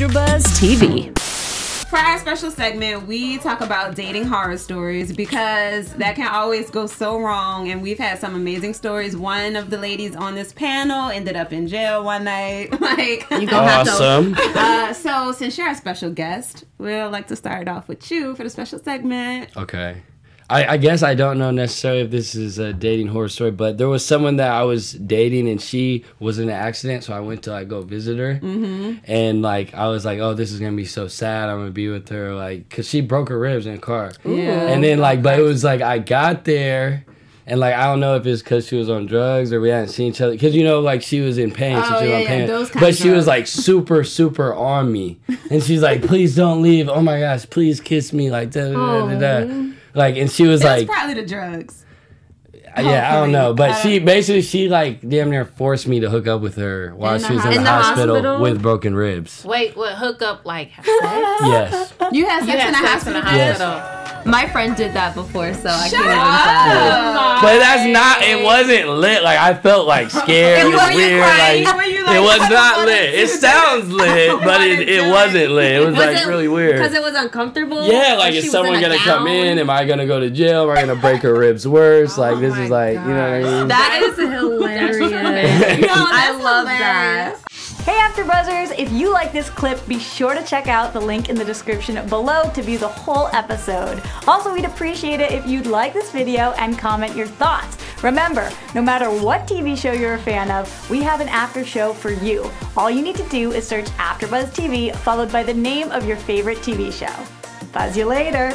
AfterBuzz TV. For our special segment, we talk about dating horror stories because that can always go so wrong. And we've had some amazing stories. One of the ladies on this panel ended up in jail one night. like You gonna have to- Awesome. Uh, so, since you're our special guest, we'd like to start off with you for the special segment. Okay. I, I guess I don't know necessarily if this is a dating horror story, but there was someone that I was dating and she was in an accident, so I went to like go visit her, mm-hmm. and like I was like, oh, this is gonna be so sad. I'm gonna be with her, like, cause she broke her ribs in a car, Yeah. and then like, but it was like I got there. And like I don't know if it's because she was on drugs or we hadn't seen each other. Because you know, like she was in pain, so Oh, she was yeah, on yeah, those But she was like super, super on me, and she's like, "Please don't leave. Oh my gosh, please kiss me." Like da da da da. Da. Like, and she was It was like, probably the drugs. yeah, I don't know, but Uh, she basically she like damn near forced me to hook up with her while In she was in hos- the, the hospital, hospital? with broken ribs. Wait, what? Hook up like sex? Yes, You had You sex had in the sex in the hospital. Yes. Hospital. My friend did that before, so I can't even up. but that's not. It wasn't lit. Like I felt like scared. It was Were you weird. crying? Like, Were you it was don't lit. It sounds lit, but it, it it. wasn't lit. It was, Was like it- really weird. Because it was uncomfortable. Yeah, like she is someone gonna come in? Am I gonna go to jail? Am I gonna break her ribs worse? Oh like this is like you know what I mean. That is hilarious. No, I love hilarious. that. Hey AfterBuzzers! If you like this clip, be sure to check out the link in the description below to view the whole episode. Also, we'd appreciate it if you'd like this video and comment your thoughts. Remember, no matter what TV show you're a fan of, we have an after show for you. All you need to do is search AfterBuzz TV followed by the name of your favorite TV show. Buzz you later!